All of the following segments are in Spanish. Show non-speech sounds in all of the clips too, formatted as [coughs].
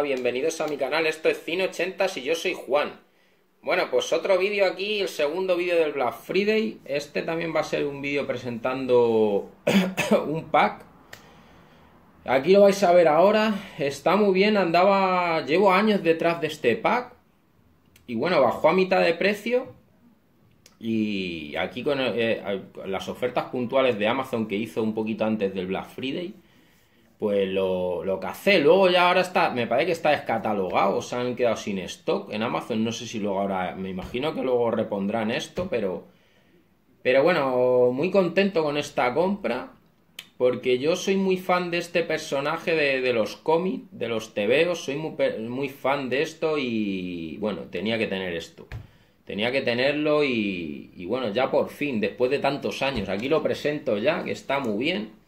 Bienvenidos a mi canal, esto es Cine80 y yo soy Juan. Bueno, pues otro vídeo aquí, el segundo vídeo del Black Friday. Este también va a ser un vídeo presentando [coughs] un pack. Aquí lo vais a ver ahora, está muy bien, andaba, llevo años detrás de este pack. Y bueno, bajó a mitad de precio. Y aquí con eh, las ofertas puntuales de Amazon que hizo un poquito antes del Black Friday pues lo, lo hace Luego ya ahora está, me parece que está descatalogado, se han quedado sin stock en Amazon. No sé si luego ahora, me imagino que luego repondrán esto, pero, pero bueno, muy contento con esta compra. Porque yo soy muy fan de este personaje de, los cómics, de los tebeos, soy muy, muy fan de esto y bueno, tenía que tener esto. Tenía que tenerlo y bueno, ya por fin, después de tantos años, aquí lo presento ya, que está muy bien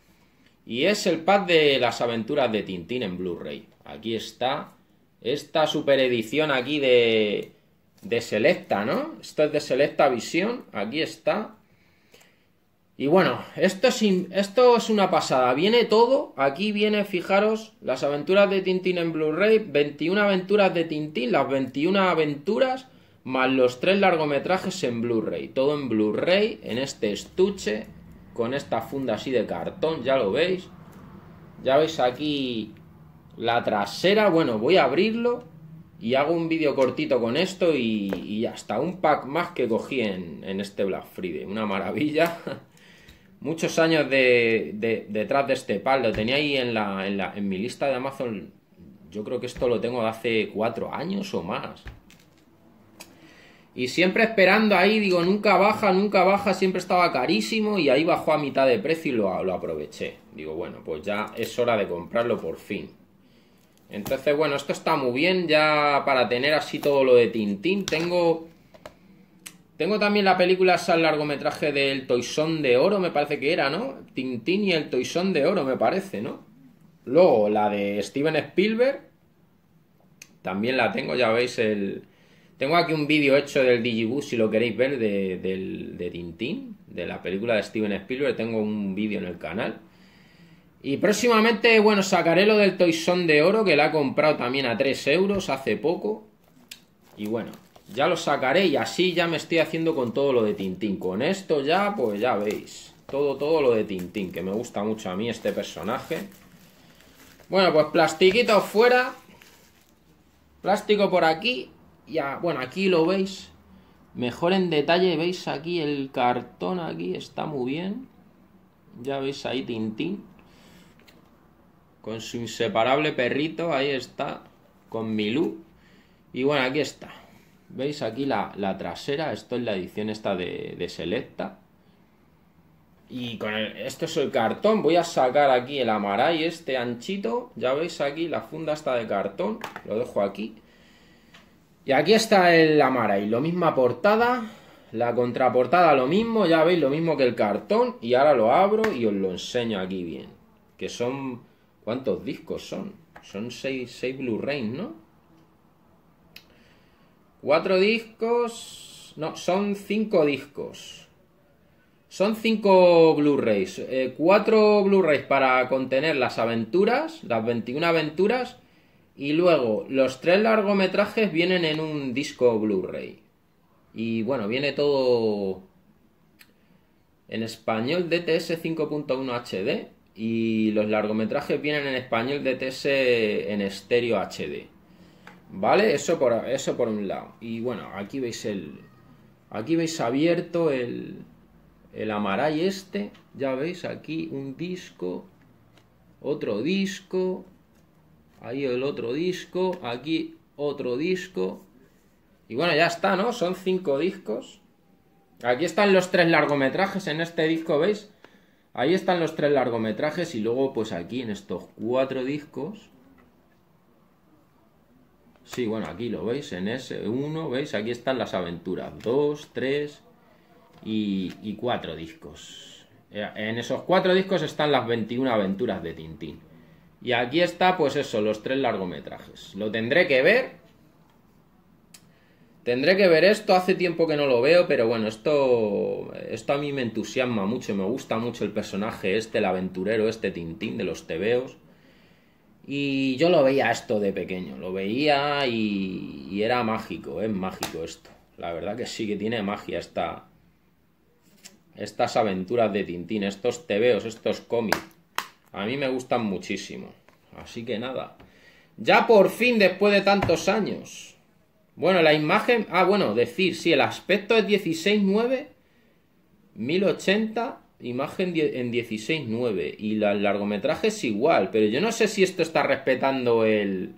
y es el pack de las aventuras de Tintín en Blu-ray. Aquí está esta super edición aquí de, de Selecta, ¿no? Esto es de Selecta Visión. Aquí está. Y bueno, esto es, esto es una pasada. Viene todo. Aquí viene, fijaros, las aventuras de Tintín en Blu-ray. 21 aventuras de Tintín, las 21 aventuras más los tres largometrajes en Blu-ray. Todo en Blu-ray, en este estuche con esta funda así de cartón, ya lo veis. Ya veis aquí la trasera, bueno, voy a abrirlo y hago un vídeo cortito con esto y, hasta un pack más que cogí en, este Black Friday. Una maravilla. [laughs] Muchos años de, detrás de este pack, lo tenía ahí en, la, en, la, en mi lista de Amazon. Yo creo que esto lo tengo de hace cuatro años o más. Y siempre esperando ahí, digo, nunca baja, nunca baja, siempre estaba carísimo y ahí bajó a mitad de precio y lo, lo aproveché. Digo, bueno, pues ya es hora de comprarlo por fin. Entonces, bueno, esto está muy bien ya para tener así todo lo de Tintín. Tengo... Tengo también la película, esa largometraje del Toisón de Oro, me parece que era, ¿no? Tintín y el Toisón de Oro, me parece, ¿no? Luego, la de Steven Spielberg. También la tengo, ya veis el tengo aquí un vídeo hecho del Digibus, si lo queréis ver, de, de Tintín, de la película de Steven Spielberg. Tengo un vídeo en el canal. Y próximamente, bueno, sacaré lo del Toyson de Oro, que la he comprado también a 3 euros hace poco. Y bueno, ya lo sacaré y así ya me estoy haciendo con todo lo de Tintín. Con esto ya, pues ya veis. Todo, todo lo de Tintín, que me gusta mucho a mí este personaje. Bueno, pues plastiquito fuera. Plástico por aquí ya, bueno, aquí lo veis mejor en detalle. Veis aquí el cartón, aquí está muy bien. Ya veis ahí Tintín. Con su inseparable perrito, ahí está. Con Milú. Y bueno, aquí está. ¿Veis aquí la, trasera? Esto es la edición esta de, de Selecta. Y con el, esto es el cartón. Voy a sacar aquí el amaray este anchito. Ya veis aquí la funda está de cartón. Lo dejo aquí. Y aquí está el y lo misma portada, la contraportada lo mismo, ya veis lo mismo que el cartón y ahora lo abro y os lo enseño aquí bien. Que son... ¿Cuántos discos son? Son 6 seis, Blu-ray, ¿no? Cuatro discos... No, son cinco discos. Son cinco Blu-rays. Eh, cuatro Blu-rays para contener las aventuras, las 21 aventuras y luego, los tres largometrajes vienen en un disco Blu-ray. Y bueno, viene todo en español DTS 5.1 HD y los largometrajes vienen en español DTS en estéreo HD. ¿Vale? Eso por, eso por un lado. Y bueno, aquí veis el... Aquí veis abierto el, el Amaray este. Ya veis aquí un disco, otro disco, Ahí el otro disco, aquí otro disco. Y bueno, ya está, ¿no? Son cinco discos. Aquí están los tres largometrajes en este disco, ¿veis? Ahí están los tres largometrajes y luego pues aquí en estos cuatro discos. Sí, bueno, aquí lo veis, en ese uno, ¿veis? Aquí están las aventuras. Dos, tres y, y cuatro discos. Eh, en esos cuatro discos están las 21 aventuras de Tintín. Y aquí está, pues eso, los tres largometrajes. Lo tendré que ver. Tendré que ver esto, hace tiempo que no lo veo, pero bueno, esto, esto a mí me entusiasma mucho, me gusta mucho el personaje este, el aventurero este Tintín de los tebeos. Y yo lo veía esto de pequeño, lo veía y, era mágico, es mágico esto. La verdad que sí que tiene magia esta, estas aventuras de Tintín, estos tebeos, estos cómics. A mí me gustan muchísimo. Así que nada. Ya por fin, después de tantos años. Bueno, la imagen... Ah, bueno, decir, sí, el aspecto es 16.9, 1080, imagen en 16.9. Y el largometraje es igual, pero yo no sé si esto está respetando el,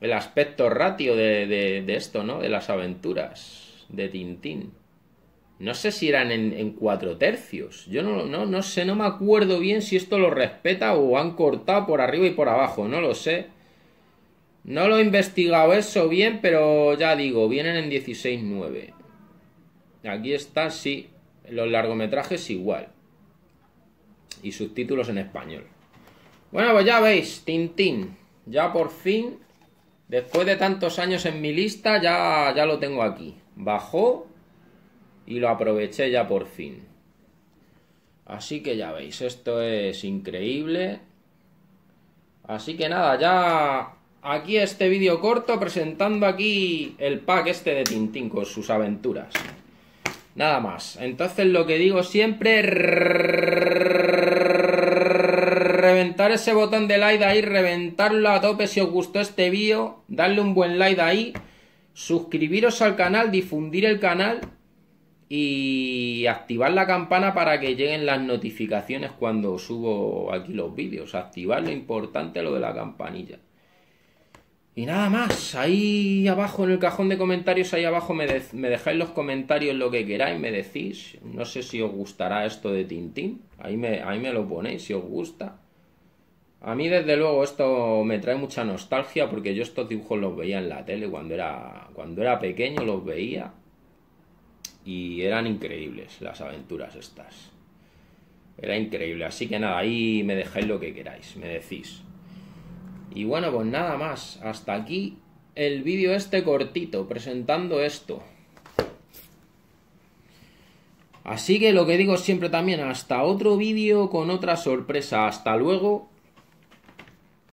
el aspecto ratio de, de, esto, ¿no? De las aventuras de Tintín. No sé si eran en, cuatro tercios. Yo no, no, no sé, no me acuerdo bien si esto lo respeta o han cortado por arriba y por abajo, no lo sé. No lo he investigado eso bien, pero ya digo, vienen en 16.9. Aquí está, sí, los largometrajes igual. Y subtítulos en español. Bueno, pues ya veis, Tintín. Ya por fin Después de tantos años en mi lista, ya, ya lo tengo aquí. Bajó y lo aproveché ya por fin. Así que ya veis, esto es increíble. Así que nada, ya aquí este vídeo corto presentando aquí el pack este de Tintín con sus aventuras. Nada más. Entonces lo que digo siempre reventar ese botón de like ahí, reventarlo a tope si os gustó este vídeo, darle un buen like ahí, suscribiros al canal, difundir el canal y activar la campana para que lleguen las notificaciones cuando subo aquí los vídeos. Activar lo importante, lo de la campanilla. Y nada más, ahí abajo en el cajón de comentarios, ahí abajo me, dejáis los comentarios lo que queráis, me decís. No sé si os gustará esto de Tintín, ahí me, ahí me lo ponéis si os gusta. A mí desde luego esto me trae mucha nostalgia porque yo estos dibujos los veía en la tele cuando era, cuando era pequeño, los veía y eran increíbles las aventuras estas. Era increíble, así que nada, ahí me dejáis lo que queráis, me decís. Y bueno, pues nada más, hasta aquí el vídeo este cortito presentando esto. Así que lo que digo siempre también, hasta otro vídeo con otra sorpresa. Hasta luego